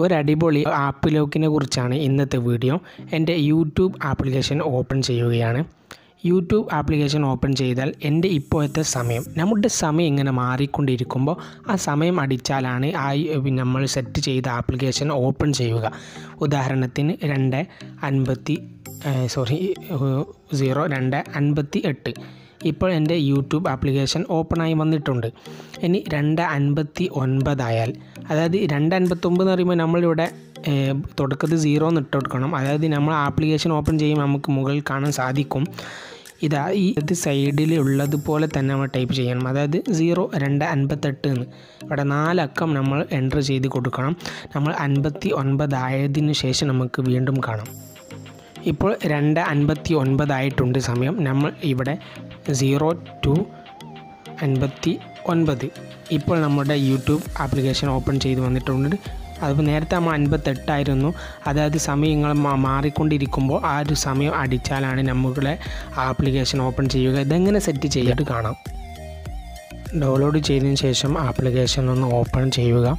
ഒരു അടിപൊളി ആപ്പ് ലോക്കിനെ കുറിച്ചാണ് ഇന്നത്തെ വീഡിയോ. എന്റെ യൂട്യൂബ് ആപ്ലിക്കേഷൻ ഓപ്പൺ ചെയ്യുകയാണ്. യൂട്യൂബ് ആപ്ലിക്കേഷൻ ഓപ്പൺ ചെയ്താൽ എന്റെ ഇപ്പോഴത്തെ സമയം. നമ്മുടെ സമയം ഇങ്ങനെ മാറിക്കൊണ്ടിരിക്കുമ്പോൾ ആ സമയം അടിച്ചാലാണ് ആ നമ്മൾ സെറ്റ് ചെയ്ത ആപ്ലിക്കേഷൻ ഓപ്പൺ ചെയ്യുക. ഉദാഹരണത്തിന് രണ്ട് അൻപത്തി സോറി സീറോ രണ്ട് അൻപത്തി എട്ട്. ഇപ്പോൾ എന്റെ യൂട്യൂബ് ആപ്ലിക്കേഷൻ ഓപ്പണായി വന്നിട്ടുണ്ട്. ഇനി രണ്ട് അൻപത്തി ഒൻപതായാൽ അതായത് രണ്ട് അൻപത്തൊമ്പത് എന്ന് പറയുമ്പോൾ നമ്മളിവിടെ തുടക്കത്തിൽ സീറോ എന്ന് കൊടുക്കണം അതായത് നമ്മൾ ആപ്ലിക്കേഷൻ ഓപ്പൺ ചെയ്യുമ്പോൾ നമുക്ക് മുകളിൽ കാണാൻ സാധിക്കും. ഇതാ ഈ ഇത് സൈഡിൽ ഉള്ളതുപോലെ തന്നെ നമ്മൾ ടൈപ്പ് ചെയ്യണം. അതായത് സീറോ രണ്ട് അൻപത്തെട്ട് എന്ന്. ഇവിടെ നാലക്കം നമ്മൾ എന്റർ ചെയ്ത് കൊടുക്കണം. നമ്മൾ അൻപത്തി ഒൻപതായതിനു ശേഷം നമുക്ക് വീണ്ടും കാണാം. ഇപ്പോൾ രണ്ട് അൻപത്തി ഒൻപതായിട്ടുണ്ട് സമയം. നമ്മൾ ഇവിടെ സീറോ ടു അൻപത്തി ഒൻപത്. ഇപ്പോൾ നമ്മുടെ യൂട്യൂബ് ആപ്ലിക്കേഷൻ ഓപ്പൺ ചെയ്ത് വന്നിട്ടുണ്ട്. അതിപ്പോൾ നേരത്തെ നമ്മൾ അൻപത്തെട്ടായിരുന്നു. അതായത് സമയങ്ങൾ മാറിക്കൊണ്ടിരിക്കുമ്പോൾ ആ ഒരു സമയം അടിച്ചാലാണ് നമ്മുടെ ആപ്ലിക്കേഷൻ ഓപ്പൺ ചെയ്യുക. ഇതെങ്ങനെ സെറ്റ് ചെയ്തിട്ട് കാണാം. ഡൗൺലോഡ് ചെയ്തതിന് ശേഷം ആപ്ലിക്കേഷൻ ഒന്ന് ഓപ്പൺ ചെയ്യുക.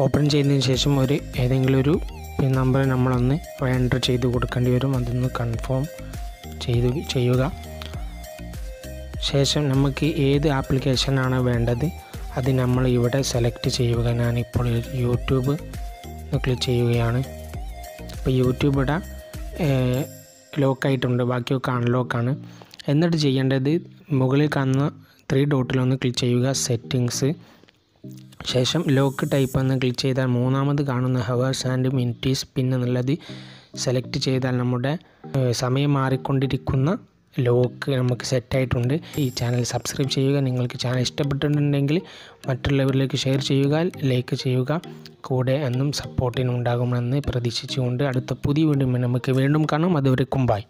ഓപ്പൺ ചെയ്തതിന് ശേഷം ഒരു ഏതെങ്കിലും ഒരു പിൻ നമ്പർ നമ്മളൊന്ന് എന്റർ ചെയ്ത് കൊടുക്കേണ്ടി വരും. അതൊന്ന് കൺഫേം ചെയ്ത് ചെയ്യുക. ശേഷം നമുക്ക് ഏത് ആപ്ലിക്കേഷനാണ് വേണ്ടത്? അത് നമ്മൾ ഇവിടെ സെലക്ട് ചെയ്യുക. ഞാനിപ്പോൾ യൂട്യൂബ് ക്ലിക്ക് ചെയ്യുകയാണ്. അപ്പോൾ യൂട്യൂബ് ഇവിടെ ലോക്കായിട്ടുണ്ട്. ബാക്കിയൊക്കെ അൺലോക്കാണ്. എന്നിട്ട് ചെയ്യേണ്ടത് മുകളിൽ കാണുന്ന ത്രീ ഡോട്ടിലൊന്ന് ക്ലിക്ക് ചെയ്യുക. സെറ്റിങ്സ്. ശേഷം ലോക്ക് ടൈപ്പ് എന്ന് ക്ലിക്ക് ചെയ്താൽ മൂന്നാമത് കാണുന്ന ഹവേഴ്സ് ആൻഡ് മിനിറ്റീസ് പിന്നെ എന്നുള്ളത് സെലക്ട് ചെയ്താൽ നമ്മുടെ സമയം മാറിക്കൊണ്ടിരിക്കുന്ന ലോക്ക് നമുക്ക് സെറ്റായിട്ടുണ്ട് ഈ ചാനൽ സബ്സ്ക്രൈബ് ചെയ്യുക നിങ്ങൾക്ക് ചാനൽ ഇഷ്ടപ്പെട്ടിട്ടുണ്ടെങ്കിൽ മറ്റുള്ളവരിലേക്ക് ഷെയർ ചെയ്യുക ലൈക്ക് ചെയ്യുക. കൂടെ എന്നും സപ്പോർട്ടിനുണ്ടാകുമെന്ന് പ്രതീക്ഷിച്ചുകൊണ്ട് അടുത്ത പുതിയ വീണ്ടും നമുക്ക് വീണ്ടും കാണാം. അതുവരെ കുമ്പായി